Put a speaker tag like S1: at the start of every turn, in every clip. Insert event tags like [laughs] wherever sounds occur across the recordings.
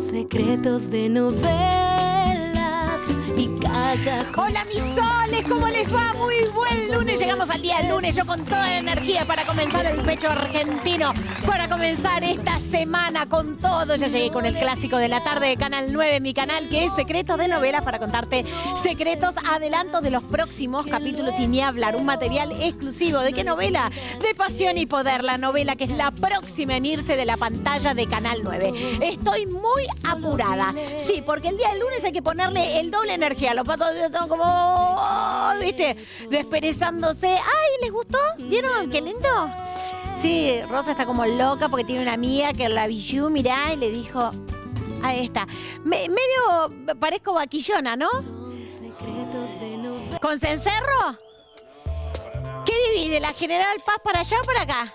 S1: secretos de y calla.
S2: Hola mis soles, ¿cómo les va? Muy buen lunes. Llegamos al día lunes, yo con toda la energía para comenzar el pecho argentino, para comenzar esta semana con todo. Ya llegué con el clásico de la tarde de Canal 9, mi canal que es Secretos de Novelas para contarte secretos, adelantos de los próximos capítulos y ni hablar. Un material exclusivo. ¿De qué novela? De Pasión y Poder, la novela que es la próxima en irse de la pantalla de Canal 9. Estoy muy apurada. Sí, porque el día del lunes hay que ponerle el doble energía. Los patos están como, ¿viste? Desperezándose. ¡Ay, les gustó! ¿Vieron qué lindo? Sí, Rosa está como loca porque tiene una amiga que la vio, mirá, y le dijo... Ahí está. Me- medio parezco vaquillona, ¿no? ¿Con cencerro? ¿Qué divide? ¿La General Paz para allá o para acá?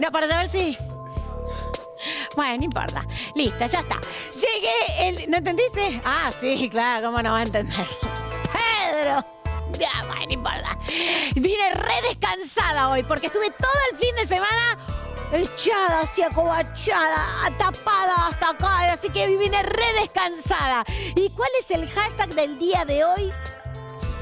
S2: No, para saber si... Bueno, no importa. Listo, ya está. Llegué el... ¿No entendiste? Ah, sí, claro, ¿cómo no va a entender? [laughs] Pedro. Ya, bueno, no importa. Vine re descansada hoy porque estuve todo el fin de semana echada, así acobachada, tapada hasta acá, así que vine re descansada. ¿Y cuál es el hashtag del día de hoy?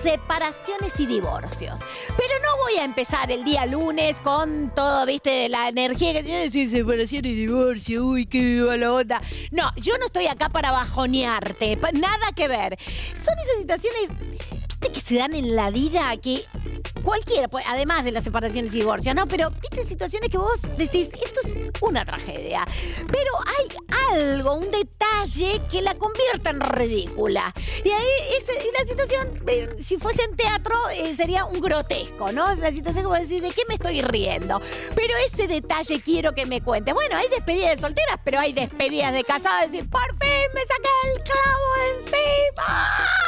S2: Separaciones y divorcios. Pero no voy a empezar el día lunes con todo, viste, de la energía que se decir separación y divorcio, uy, qué viva la onda. No, yo no estoy acá para bajonearte, nada que ver. Son esas situaciones, viste, que se dan en la vida que cualquiera, pues, además de las separaciones y divorcios, ¿no? Pero, viste, situaciones que vos decís, esto es una tragedia. Pero hay algo, un detalle que la convierte en ridícula. Y ahí y la situación, eh, si fuese en teatro, eh, sería un grotesco, ¿no? La situación que vos decís, ¿de qué me estoy riendo? Pero ese detalle quiero que me cuentes. Bueno, hay despedidas de solteras, pero hay despedidas de casadas. Decir, por fin me saqué el clavo encima.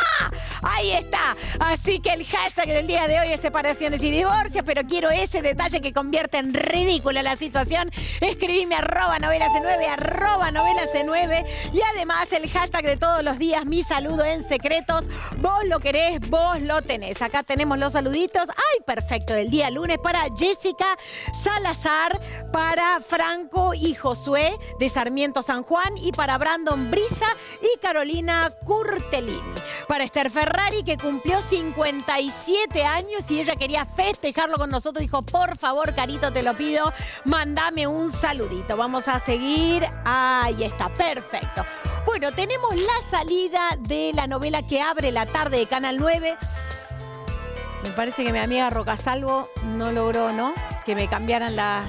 S2: Ahí está. Así que el hashtag del día de hoy es separaciones y divorcios, pero quiero ese detalle que convierte en ridícula la situación. Escribime arroba novela C9, arroba novela C9 y además el hashtag de todos los días, mi saludo en secretos. Vos lo querés, vos lo tenés. Acá tenemos los saluditos. Ay, perfecto, del día lunes para Jessica Salazar, para Franco y Josué de Sarmiento San Juan y para Brandon Brisa y Carolina Curtelín. Para Esther Ferrari, que cumplió 57 años y ella quería festejarlo con nosotros, dijo, por favor, Carito, te lo pido, mandame un saludito. Vamos a seguir. Ahí está, perfecto. Bueno, tenemos la salida de la novela que abre la tarde de Canal 9. Me parece que mi amiga Rocasalvo no logró, ¿no? Que me cambiaran la...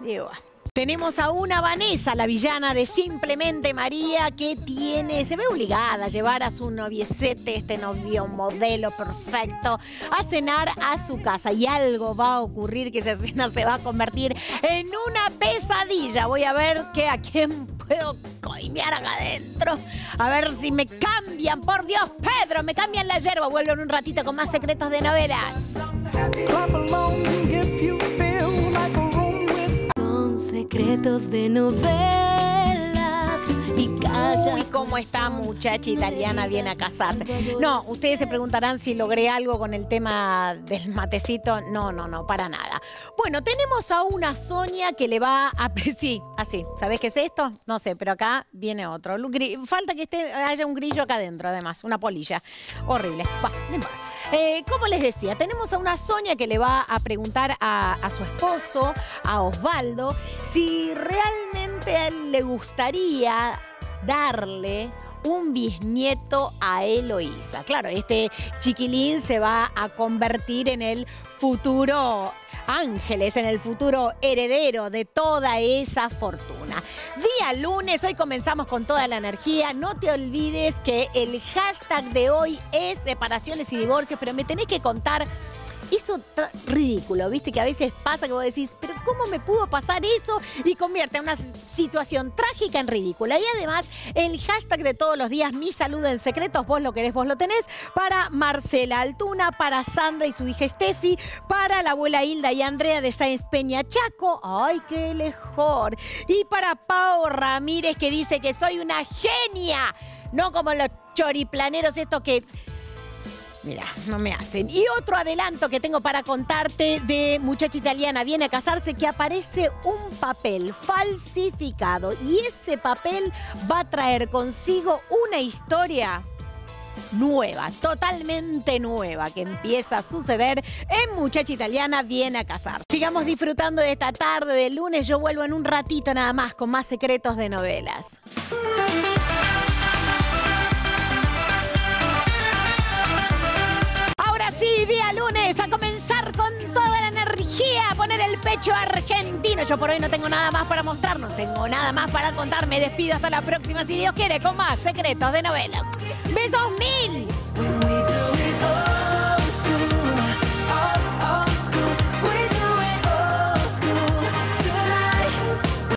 S2: Digo, tenemos a una Vanessa, la villana de Simplemente María, que tiene, se ve obligada a llevar a su noviecete, este novio modelo perfecto, a cenar a su casa. Y algo va a ocurrir que esa cena se va a convertir en una pesadilla. Voy a ver que a quién puedo coimear acá adentro. A ver si me cambian, por Dios, Pedro, me cambian la yerba. Vuelvo en un ratito con más secretos de novelas.
S1: De novelas y calla.
S2: Uy, ¿cómo esta muchacha italiana viene a casarse? No, ustedes se preguntarán si logré algo con el tema del matecito. No, no, no, para nada. Bueno, tenemos a una Sonia que le va a... [laughs] Sí, así. ¿Sabés qué es esto? No sé, pero acá viene otro. Falta que esté, haya un grillo acá adentro, además, una polilla. Horrible. Va, importa. Eh, como les decía, tenemos a una Sonia que le va a preguntar a, a su esposo, a Osvaldo, si realmente a él le gustaría darle un bisnieto a Eloísa. Claro, este chiquilín se va a convertir en el futuro Ángeles, en el futuro heredero de toda esa fortuna. Día lunes, hoy comenzamos con toda la energía. No te olvides que el hashtag de hoy es separaciones y divorcios, pero me tenés que contar eso ridículo, viste que a veces pasa que vos decís, pero ¿cómo me pudo pasar eso? Y convierte una situación trágica en ridícula. Y además, el hashtag de todos los días, mi saludo en secretos, vos lo querés, vos lo tenés, para Marcela Altuna, para Sandra y su hija Steffi, para la abuela Hilda y Andrea de Sáenz Peña Chaco, ay, qué mejor. Y para Pao Ramírez que dice que soy una genia, no como los choriplaneros estos que Mira, no me hacen. Y otro adelanto que tengo para contarte de muchacha italiana viene a casarse que aparece un papel falsificado y ese papel va a traer consigo una historia nueva, totalmente nueva, que empieza a suceder en Muchacha Italiana viene a casarse. Sigamos disfrutando de esta tarde de lunes, yo vuelvo en un ratito nada más con más secretos de novelas. Sí, día lunes, a comenzar con toda la energía, a poner el pecho argentino. Yo por hoy no tengo nada más para mostrar, no tengo nada más para contar. Me despido hasta la próxima, si Dios quiere, con más secretos de novelas. Besos mil.